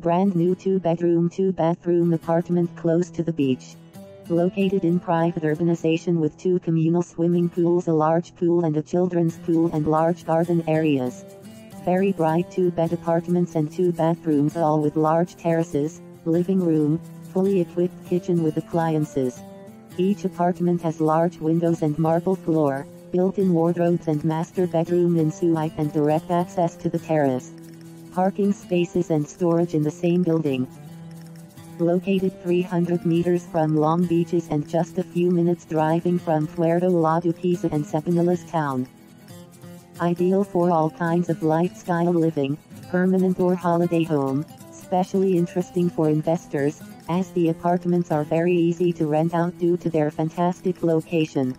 Brand new two bedroom, two bathroom apartment close to the beach. Located in private urbanization with two communal swimming pools, a large pool and a children's pool and large garden areas. Very bright two bed apartments and two bathrooms all with large terraces, living room, fully equipped kitchen with appliances. Each apartment has large windows and marble floor, built-in wardrobes and master bedroom ensuite and direct access to the terrace parking spaces and storage in the same building. Located 300 meters from Long Beaches and just a few minutes driving from Puerto La Duquesa and Sabinillas town. Ideal for all kinds of lifestyle living, permanent or holiday home, especially interesting for investors, as the apartments are very easy to rent out due to their fantastic location.